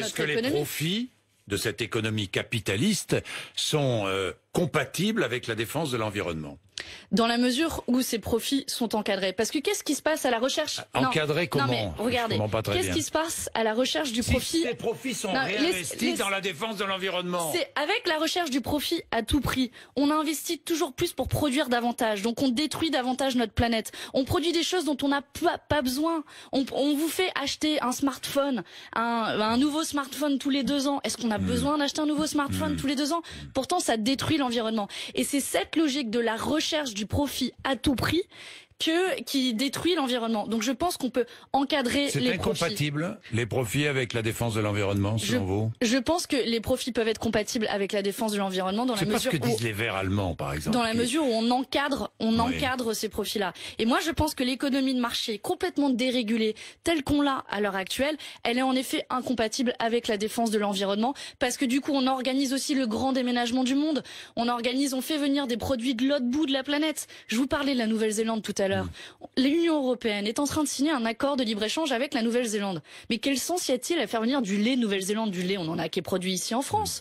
est-ce que les profits de cette économie capitaliste sont euh, compatibles avec la défense de l'environnement? Dans la mesure où ces profits sont encadrés. Parce que qu'est-ce qui se passe à la recherche Non. Encadrés Non, comment? Mais regardez, qu'est-ce qui se passe à la recherche du profit Si ces profits sont Non, réinvestis laisse- dans la défense de l'environnement. C'est avec la recherche du profit à tout prix. On investit toujours plus pour produire davantage. Donc on détruit davantage notre planète. On produit des choses dont on n'a pas, pas besoin. On, on vous fait acheter un smartphone, un, un nouveau smartphone tous les deux ans. Est-ce qu'on a Hmm. besoin d'acheter un nouveau smartphone tous les deux ans? Pourtant, ça détruit l'environnement. Et c'est cette logique de la recherche du profit à tout prix que qui détruit l'environnement. Donc je pense qu'on peut encadrer C'est les profits. incompatible, les profits avec la défense de l'environnement, selon vous? Je pense que les profits peuvent être compatibles avec la défense de l'environnement dans la C'est pas ce mesure que où disent les Verts allemands, par exemple. dans la qui- mesure où on encadre, on Oui. encadre ces profits-là. Et moi, je pense que l'économie de marché complètement dérégulée, telle qu'on l'a à l'heure actuelle, elle est en effet incompatible avec la défense de l'environnement, parce que du coup, on organise aussi le grand déménagement du monde. On organise, on fait venir des produits de l'autre bout de la planète. Je vous parlais de la Nouvelle-Zélande tout à l'heure. Mm. L'Union européenne est en train de signer un accord de libre-échange avec la Nouvelle-Zélande. Mais quel sens y a-t-il à faire venir du lait Nouvelle-Zélande, du lait, on en a qui est produit ici en France